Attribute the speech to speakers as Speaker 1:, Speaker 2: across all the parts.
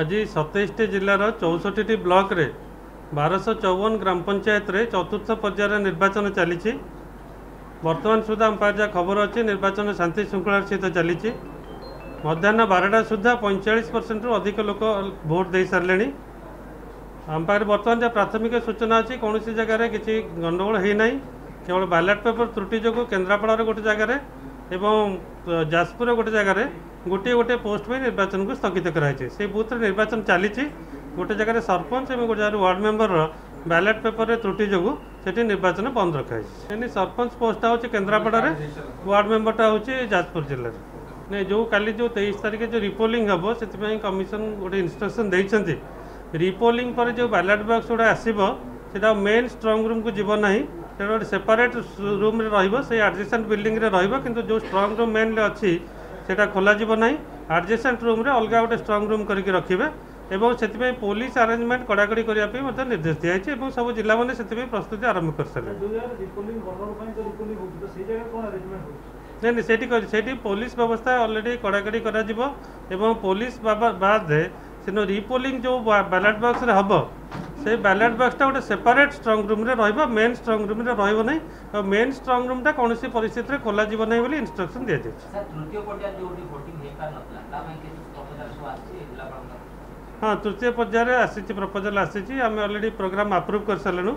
Speaker 1: ଆଜି ସତେଇଶଟି ଜିଲ୍ଲାର ଚଉଷଠିଟି ବ୍ଲକରେ ବାରଶହ ଚଉବନ ଗ୍ରାମ ପଞ୍ଚାୟତରେ ଚତୁର୍ଥ ପର୍ଯ୍ୟାୟର ନିର୍ବାଚନ ଚାଲିଛି। ବର୍ତ୍ତମାନ ସୁଦ୍ଧା ଆମ ପାଖରେ ଯାହା ଖବର ଅଛି ନିର୍ବାଚନ ଶାନ୍ତି ଶୃଙ୍ଖଳାର ସହିତ ଚାଲିଛି। ମଧ୍ୟାହ୍ନ ବାରଟା ସୁଦ୍ଧା ପଇଁଚାଳିଶ ପରସେଣ୍ଟରୁ ଅଧିକ ଲୋକ ଭୋଟ ଦେଇସାରିଲେଣି ଆମ ପାଖରେ ବର୍ତ୍ତମାନ ଯାହା ପ୍ରାଥମିକ ସୂଚନା ଅଛି କୌଣସି ଜାଗାରେ କିଛି ଗଣ୍ଡଗୋଳ ହେଇନାହିଁ। କେବଳ ବାଲାଟ ପେପର ତ୍ରୁଟି ଯୋଗୁଁ କେନ୍ଦ୍ରାପଡ଼ାର ଗୋଟେ ଜାଗାରେ एवं जाजपुर गोटे जगार गोटे गोटे पोस्ट पर निर्वाचन को स्थगित कराई से बूथ निर्वाचन चली गोटे जगार सरपंच और गोटे जगार वार्ड मेंबर ব্যালট পেপরের ত্রুটি যোগু সেটি নির্বাচন বন্ধ রখা হয়েছে এনে সরপঞ্চ পোস্টটা হচ্ছে কেন্দ্রাপড়ার ওয়ার্ড মেম্বরটা হচ্ছে যাজপুর জেলার নে যে কালি যে তেইশ তারিখে যে রিপোলিং হব সেপাই কমিশন গোটে ইনস্ট্রকশন দিয়েছেন রিপোলিং পরে যে ব্যালট বক্স গুড়া আসব সেটা মেন স্ট্রং রুমকু যাব না ସେଟା ଗୋଟେ ସେପାରେଟ୍ ରୁମ୍ରେ ରହିବ ସେଇ ଆଡ଼ଜେସେଣ୍ଟ ବିଲ୍ଡିଂରେ ରହିବ କିନ୍ତୁ ଯେଉଁ ଷ୍ଟ୍ରଙ୍ଗ ରୁମ୍ ମେନ୍ରେ ଅଛି ସେଟା ଖୋଲାଯିବ ନାହିଁ ଆଡ଼ଜେସେଣ୍ଟ ରୁମ୍ରେ ଅଲଗା ଗୋଟେ ଷ୍ଟ୍ରଙ୍ଗ ରୁମ୍ କରିକି ରଖିବେ ଏବଂ ସେଥିପାଇଁ ପୋଲିସ ଆରେଞ୍ଜମେଣ୍ଟ କଡ଼ାକଡ଼ି କରିବା ପାଇଁ ମଧ୍ୟ ନିର୍ଦ୍ଦେଶ ଦିଆଯାଇଛି ଏବଂ ସବୁ ଜିଲ୍ଲାମାନେ ସେଥିପାଇଁ ପ୍ରସ୍ତୁତି ଆରମ୍ଭ କରିସାରିଲେଣି
Speaker 2: ଯୋଉ ଜାଗାରେ ରିପୋଲିଂ ବର୍ଡର ପାଇଁ ତ ରିପୋଲିଂ ହଉଛି ତ ସେଇ ଜାଗାରେ କଣ ଆରେଞ୍ଜମେଣ୍ଟ ହଉଛି
Speaker 1: ନାଇଁ ନାଇଁ ସେଇଠି କରି- ସେଇ ବ୍ୟାଲେଟ୍ ବକ୍ସଟା ଗୋଟେ ସେପାରେଟ୍ ଷ୍ଟ୍ରଙ୍ଗ ରୁମ୍ରେ ରହିବ ମେନ୍ ଷ୍ଟ୍ରଙ୍ଗ ରୁମ୍ରେ ରହିବ ନାହିଁ। ଆଉ ମେନ୍ ଷ୍ଟ୍ରଙ୍ଗ ରୁମ୍ଟା କୌଣସି ପରିସ୍ଥିତିରେ ଖୋଲାଯିବ ନାହିଁ ବୋଲି ଇନଷ୍ଟ୍ରକ୍ସନ୍ ଦିଆଯାଇଛି। ହଁ ତୃତୀୟ ପର୍ଯ୍ୟାୟରେ ଆସିଛି ପ୍ରପୋଜାଲ୍ ଆସିଛି। ଆମେ ଅଲରେଡ଼ି ପ୍ରୋଗ୍ରାମ୍ ଆପ୍ରୁଭ୍ କରିସାରିଲୁଣୁ।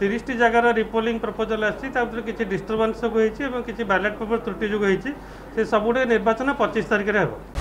Speaker 1: ତିରିଶଟି ଜାଗାର ରିପୋଲିଂ ପ୍ରପୋଜାଲ୍ ଆସିଛି ତା ଭିତରେ କିଛି ଡିଷ୍ଟର୍ବାନ୍ସ ସବୁ ହେଇଛି ଏବଂ କିଛି ବ୍ୟାଲେଟ୍ ପେପର ତ୍ରୁଟି ଯୋଗୁଁ ହେଇଛି। ସେ ସବୁଗୁଡ଼ିକ ନିର୍ବାଚନ ପଚିଶ ତାରିଖରେ ହେବ।